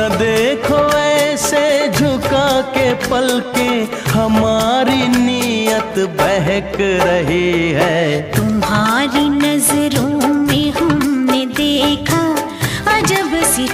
न देखो ऐसे झुका के पल के हमारी नीयत बहक रही है।